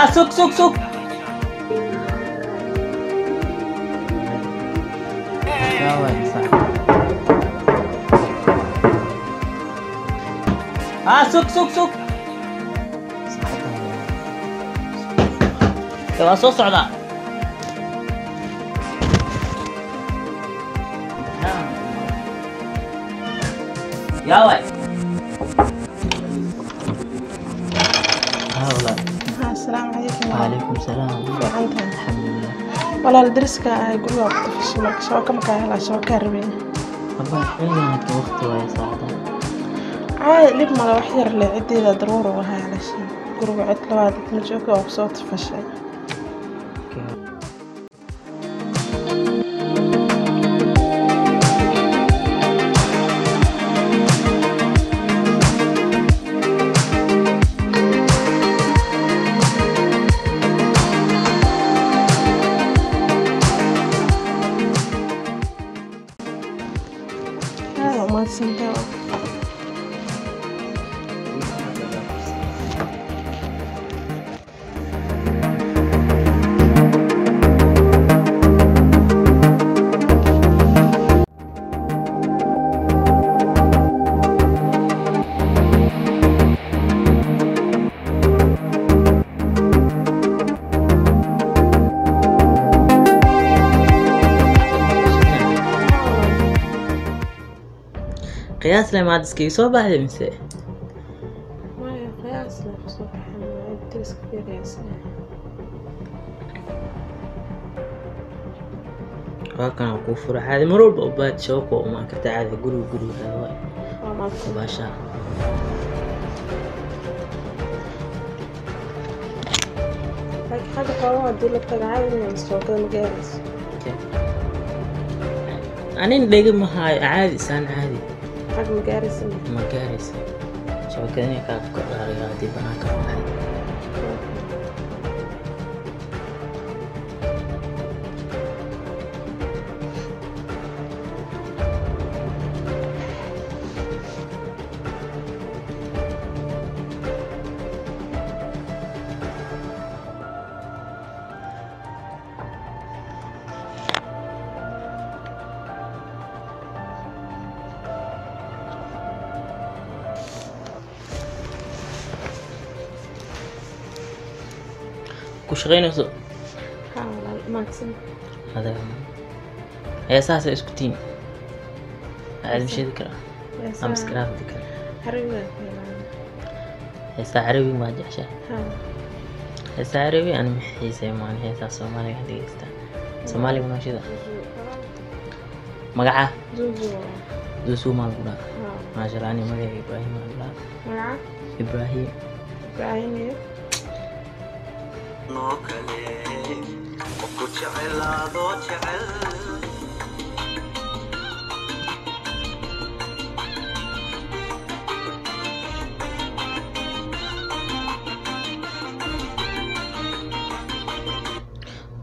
Masuk, suk, suk. Masuk, suk, suk. Tewasuk, sana. Yawai. وعليكم السلام. وعنت الحمد لله ولا الدرس كا يقول وقت في الشمال شو كم كاهلا شو كاربين أبا حلا توقت ويا سعد عاي لب ما لو حير لعدي ضروره وهاي على شيء قرب عدل وعدت مجوك وبصوت فشل. Maad iskaga soo baxday mise maya qiyaas le kusoo baxay dariska fiiriyaas waa kan kuu fura caadi mar walba u baad shawka waa umaan kartaa caadi guriga guriga waay waa maadsan baashaa laakiin xagga xoolaha haddii la taga caadi inay istookada ma gaaraysa shabakadani qaabka dhaariga haddii banaanka u tahay shaqaynayso haa walaal maadsan adiga heesahaasa isku tiin caadi ma sheedi karaa ama iskaraafdi kara xariga heesaa carabi maa jeceshaa haa heesaa carabi ani ma xiisay maan heesaa soomaaliga dhegeystaa soomaaliga noshida magaca zuzu duusuu maa lagu dhaha haa maasha allah ani magaca ibraahim maa lagu dhaha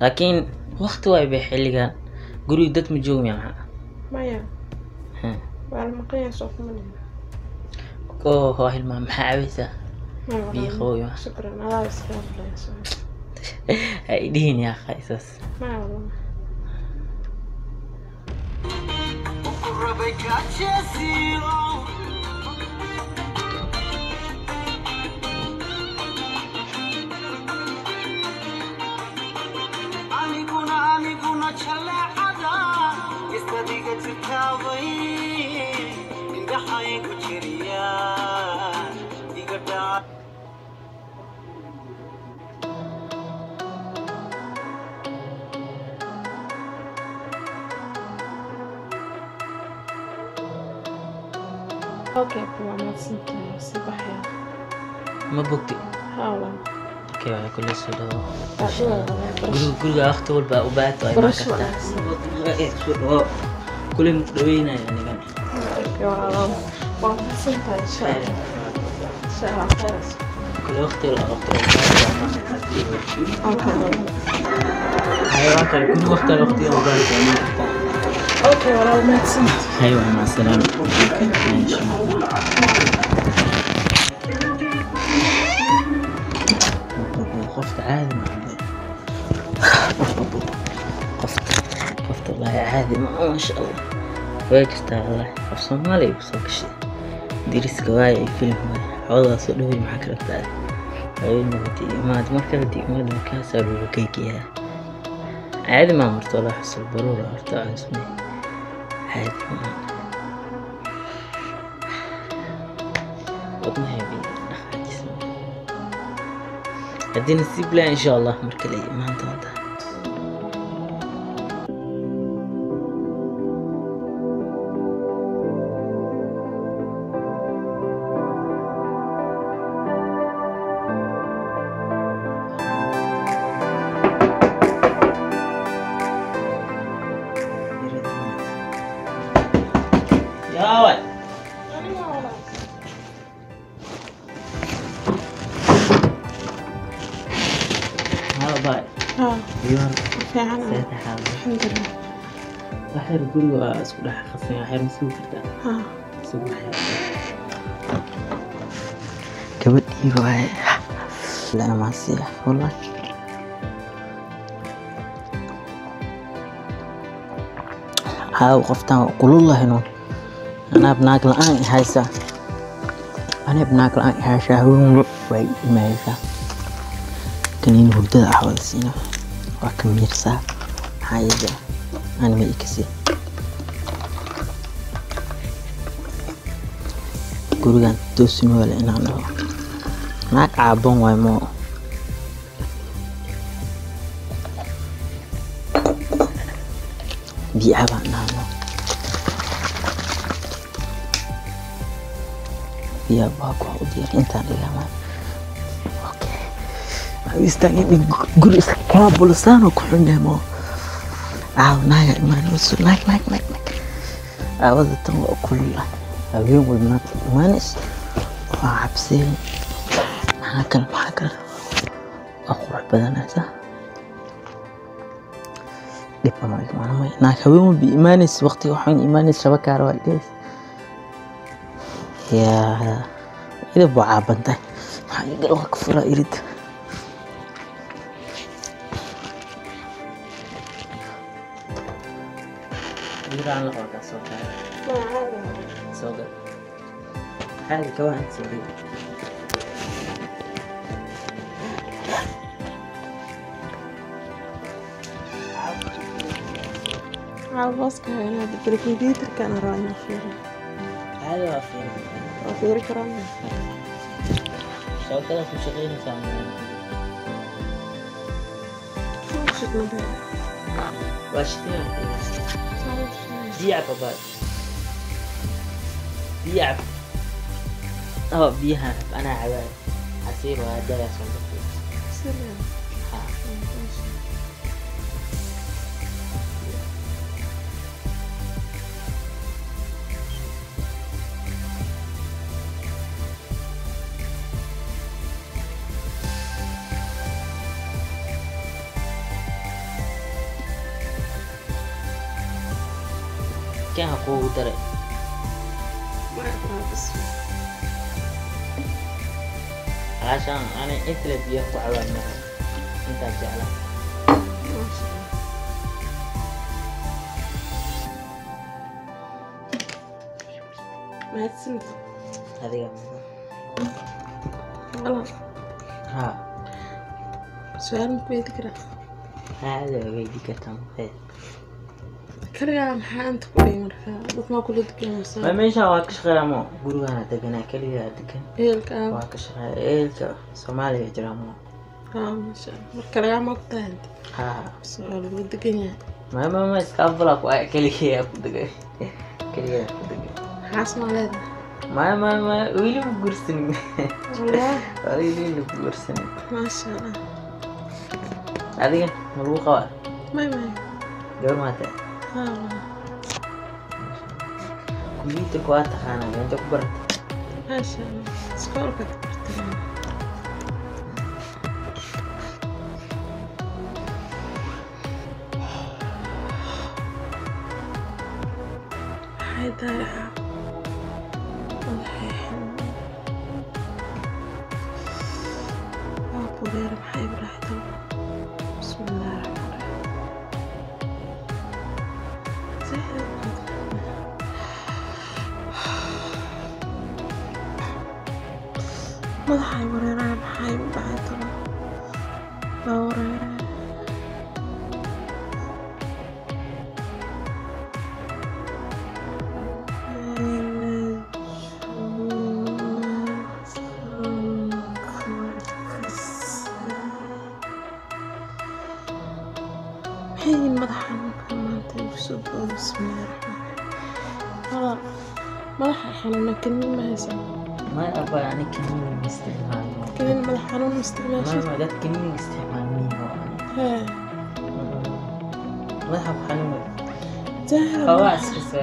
لكن وقت واي بي حلقان قولوا يدت مجوم يا معا مايا. وعلى مقيا صوف مني. أوه واهل ما محاوثة بي خوي شكرا. الله يسلم الله يسلم idini akhai sasa Mama. Dhaweynaya anigan okay walaa waa mahadsantahay insha allah insha allah khayr kule waqti walba waqti walba okay walaa حيوان كان كل وقت الوقت يوم بارك okay walaa waa mahadsantahay أيوه مع السلامه خفت والله عادي ما, ما شاء الله. واجست والله في صومالي وصوك شيء. ديريس كواي فيلم عوضة سلوي مع كرتاد أول ما بدي ما مركز بدي ما بدي كاسر وكيكي عادي ما مرت ولا أحس الضرورة أرتاح اسمي. عادي ما وضنها بي أخرج اسمي هدينا نسيب لها إن gabadhii waaye lamaasiya wallah caaw qoftaan waa qululahino anaa la'aan ihaysaa anaa bnaag la'aan ihaysaa hawenlo waa imaaysaa kaniin hurdada axwada siina waa ka miirsaa maxaa anima ikasii gurigan toosi moole inaan dhaho naag caabon waay moo biicabaan dhahno biyaa waa ku u diyaar intaan dhigama istaagin guri iskakaa bulasaanoo ku xundheemo caaw naaga imaan naag naag naag naag caawada tan waa kulula walba naagta imaanays waa cabseen maxaa kale maxaa kale waa qurux badanaysa dhibba ma imaanamay naag haween walba imaanays waqtiga waxaan imaanays shaba kaara waa dhees yaa idab waa caabantahay maxaa igal waa ka furaa irid? Jiraan حاجة كمان تسويها عباس كمان هذا بريفيديتر كان رانا فيه هذا وفير وفير كرانا شو كده في شغلين فاهمين واشتين يعني؟ واشتين ديع بابا ديع بابا آه بيها. أنا على عسير وهدايا صندوق سلام. كان هو ترى ما يعرف هذا السؤال عشان أنا اتلف يخو على النهر أنت جعلة. ما تسمت هذه والله ها. سؤال ما بيذكره هذا بيذكره تمام خير caadi waa weydi kartaa maqeed kaligaa maxaa inta ku dhihi markaa dad maa kula ma dukanaysaa meeshaan waa ka shaqeeyaa mo gurigaana deganaa keligaa degan ehelka aaba waa ka shaqeeya eelka soomaaliga jira mo haa masha Allah. mar kaligaa maa ku tahay inta haa su-aal lagu degan yahay ma ma ma iskaafalaa ku ay keligaa ku degay keligaa ku degay maxaas maa taqaanaa meenta ku barata maasha allah iskoolka ka bartay maxay daayaca madaxa i wareer maxaa igu dhacay talo baa wareere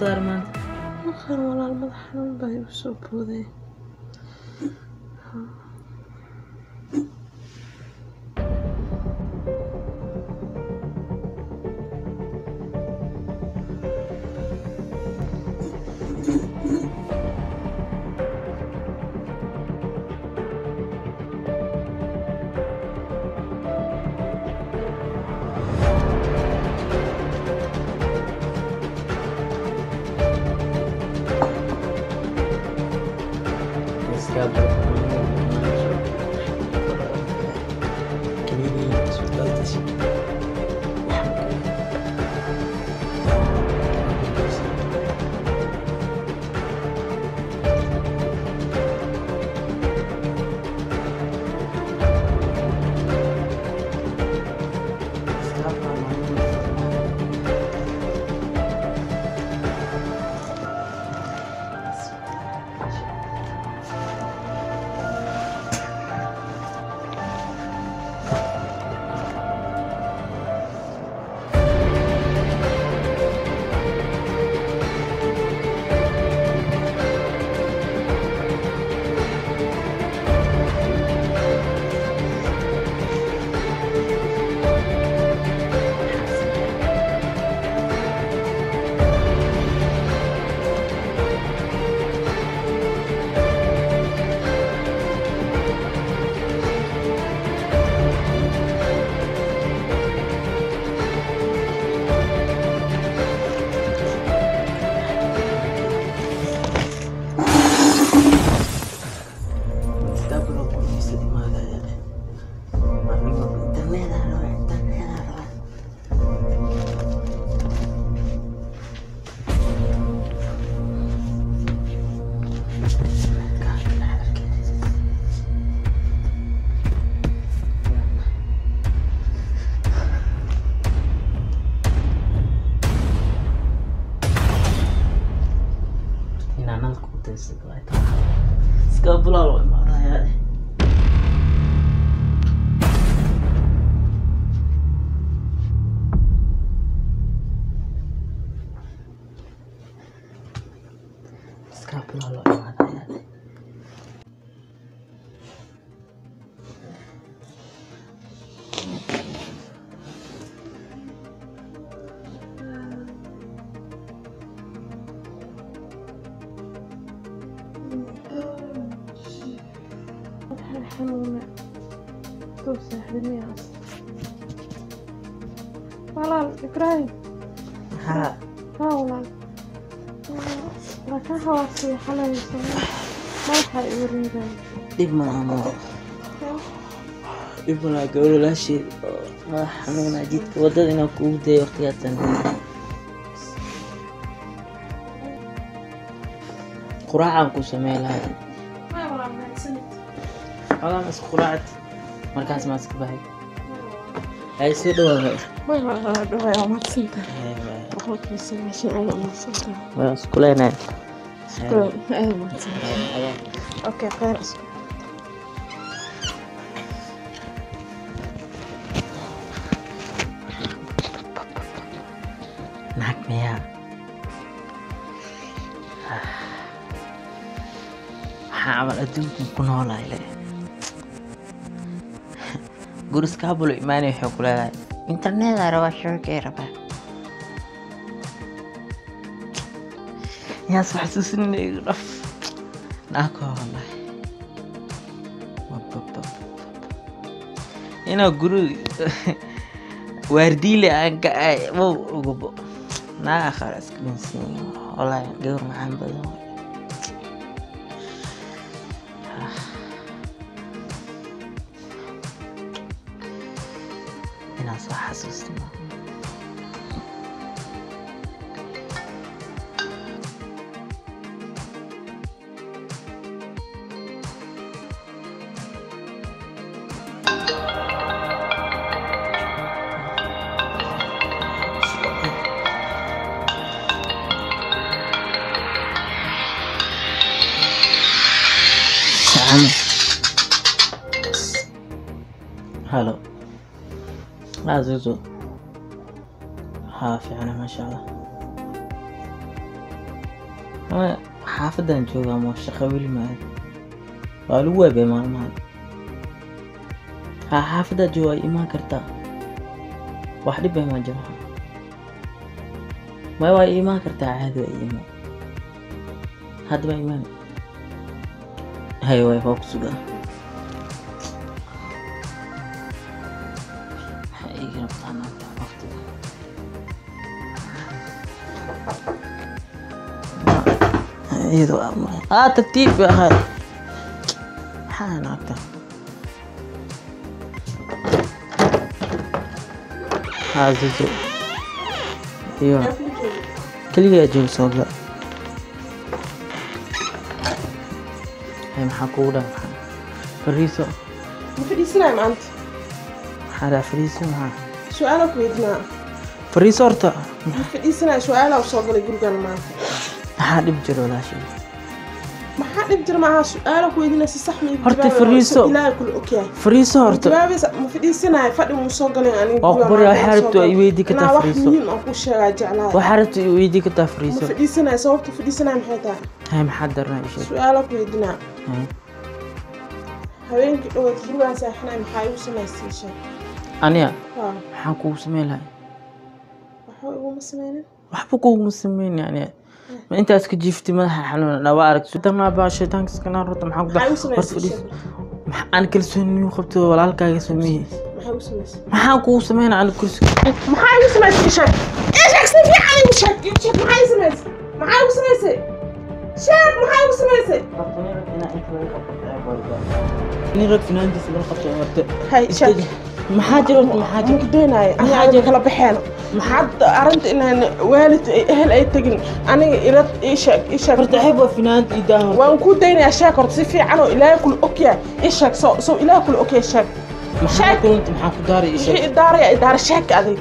دارمان آخر والله المضحن البيوس وبودي hanuuna tuu saaxiimayaas walaal ibraahim haa haa walaal laakiin hawaasii xalayaysa madaxaa igu riidaya dhib malaha moo dhib malaha gabar walaasheed oo madax xanuuna jidka waddada inaan kuugu daya waqtigaatan quraacaan ku samee lahaa xogaa mas quraacad markaas maa iska bahay ay soo dhawaada Waa walaal dhawaa waa mahadsantahay. Boqolkiiba sagaashan aad waa mahadsantahay. waa isku leenahay Shukran, aad waa mahadsantahay. Okay, khayr isku. naag miyaa waxaa camal adduunkan ku noolahay le buriskaabula imaanay waxay ku leedahay. Interneedara waa shooga rabaa yaas waxsuusinaygu dhaf. Dhaakooda inaa guri waardiile aan ka wow ugubo naa akhar iska dhinsiin wallaahi gawar macaan badan. Haa zuzu haa fiicana maasha allah xaafadan joogaa ma shaqo weli maayo waa lagu waabay maalmahan haa xaafadaa jooga ay imaan kartaa wax dhib ay maa jamaha maya waa imaan kartaa caadi waa imo hadda baa imaan hay waay waa ku sugaa iyadoo aa tartiib bay ahayd maxaa naagta zuzu. Iyo. Keligaa joog soo gal Hay, maxaa kugu dhan maxaa? Fariiso Ma fadhiisanayo maanta. maxaa dhaa? Fariiso maxaa? Su'aalo ku weydinaa. fariiso horta. Ma fadhiisanayo su'aalo soo galay gurigan maanta. Maxaa dhib jiro walaashay Maxaa dhib jira maaha su'aalo ku weydinaa si sax ma igu Horta waayo. Ilaahay kula ogyahay. fariiso horta jawaabaysa ma fadhiisanayo fadhi muu soo galay aniga Waa ku maanta waxaa rabto ay weydii kartaa Inaa wax muhiim aan ku sheegaa jeclahay. Waxaa rabta i weydii kartaa ma fariiso. Fadhiisanayo sababta fadhiisanayo maxay tahay? Hay maxaa darnaa isheeg su'aalo ku weydinaa Hay. habeenkii dhawaad gurigaan seexanay maxaa igu samaysay sheeg aniga? Maxaan kugu sameyn lahay waxba iguma sameynin waxba kuguma sameyn aniga ما انت اسكت جيفتي ما حنو نوارك سوتر ما بقى شيطان كسكنا روت محاك ضح بس فليس أنا كل سنة وخبتو ولا لك اي سميه ما حاك وسمينا على كل سنة ما حاك وسمينا على كل سنة إيش اكسن في حالي مشك ما حاك وسمينا ما حاك وسمينا شاب ما حاك وسمينا هاي شاب maxaa maxaa kala baxeen hadda inaan waalid ay ehel ay tegin aniga ila ii sheeg ii sheeg horta ceeb waa finaanta ii daa horta waan ku daynayaa sheeg horta si fiican oo ilaahay kula ogyahay ii sheeg soo soo ilaahay kula ogyahay sheeg maxaa sheeg. kulanta maxaa ku daaray ii wixii sheeg idaaraya idaara sheeg adig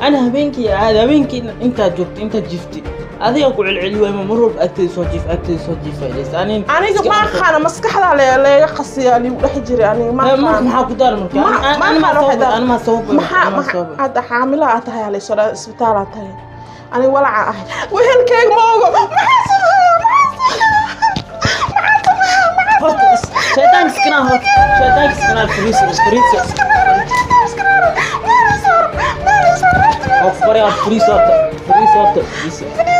ana habeenkii aad habeenkii intaad joogto intaad jiiftay adiga ku celceli waayma mar walba agteeda soo jiif agteeda soo jiif ay dhahaysa anin aniga ma aqaana maskaxda le leega qasiyaa liigu dhex jiray aniga ma marka aqaana maxaa ku daara marka Ma- ma anima aqaana waxay sabab tahay. anima sabab maxaa anima maxaa sabab hadda xaamila aad tahay halaysoo dhaa isbitaal aad tahay aniga walaca ahay wehelkeyga ma ogo maxaa sameeya horta is- shaytaan iskanaa horta shaytaan iskanaa fariiso fariiso oo ku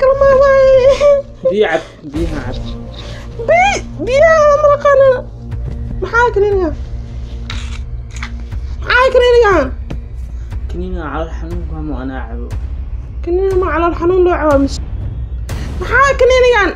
كلمة واي biyo cab biyaha cab بي بيا مرقنا maxaa kaniiniga maxaa kaniinigan kaniiniga calool xanuunka ma anaa cabo kaniiniga ma calool xanuun loo cawaa mis maxaa kaniinigan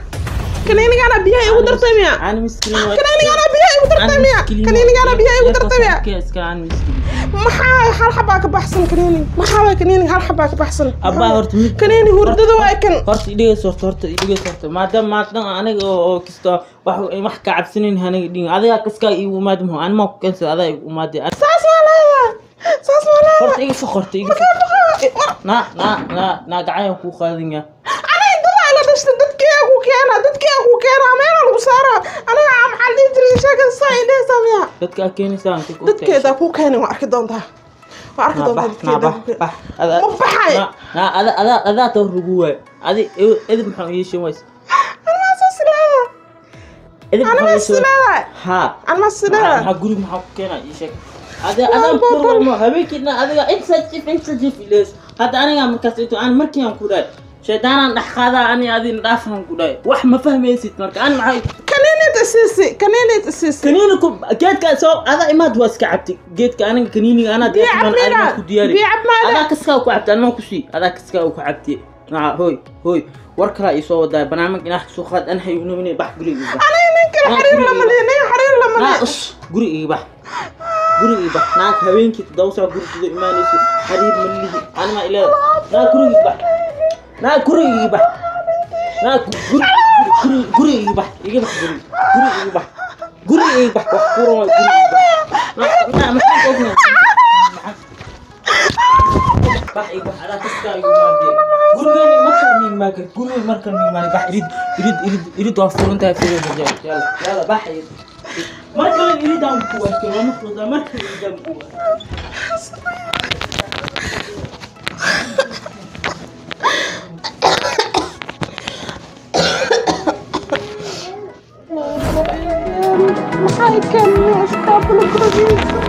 kaniinigana biyaha igu dartay miya aan miskiin waay kaniinigana biyaha igu dartay miya kaniinigana biyaha igu dartay miya iska aan miskiin maxaa hal xabaa ka baxsan kaniinig maxaa waay kaniinig hal xabaa ka baxsan? Abaa horta mid kaniinig hurdada waa kan horta idhigays horta horta idhigays horta. Maadaama maadaama aniga oo kasta wax wax ka cabsanayn aniga dhigin adiga kaskaa iigu imaadi maho anima ku keensada adaa igu imaadi saas waa leedahay saas waa leedahay horta iga soo qorta iga naa naa naa naa gacan kuu qaadanya ku meela lagu saara aniga maxaa dhihi jiray sheekada saa ay dhehaysaa miya dadka aa keenaysaa inta ku dadkeeda ku keenin waa arki doontaa waa arki doontaa dadkeeda ku keenin. Ma baxay. naa ada ada adaa taa rugu waay adi edib maxaa yeeshan ways Anima saas leedahay edib anima maxaa is leedahay haa anima is leedahay maxaa guriga maxaa ku keenaa ii sheeg ada adaan kurwamo habeenkiina adiga inta jif inta jif ilees hadda aniga markaas ito aan markii aan ku شيطان عن دخادة أنا هذه نرافهم كده وح ما فهم أي شيء مرك أنا معاي كنينة أساسي كنينة أساسي كنينة كم جيت كأسو هذا إما دوس كعبتي جيت كأنا كنيني أنا جيت من أنا كدياري بيعب ما هذا كسكاو كعبتي أنا كسي هذا كسكاو كعبتي نعم هوي هوي ورك رأي صو ده بنعمل كنا حسوا خد أنا هي منو مني بح قولي أنا يمكن حرير لما لي نيا حرير لما لي لا إيش قولي إيه بح قولي إيه بح ناك هوين كت دوس على قولي تدو إيمانيسو حرير من لي أنا ما إله لا قولي إيه بح naa guriga ii bax naa guri guri guriga ii bax iga bax guriga guriga ii bax guriga ii bax wax kuran waa guriga ii bax naa naa maxaan ka ognahay bax ii bax adaa kaskaa igu maadee gurigeeni markaan ii maakar gurigeeni markaan ii maakar bax irid irid irid irid waa furan tahay furan tahay yalla yalla bax irid markale iridaan ku waakay waa mafruda markale iridaan ku waakay 我们不能进。